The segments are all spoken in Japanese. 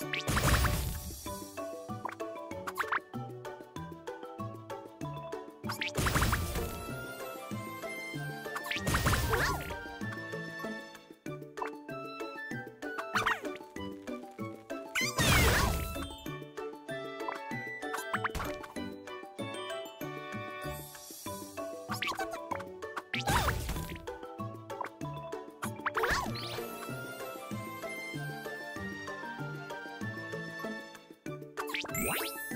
you What?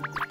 you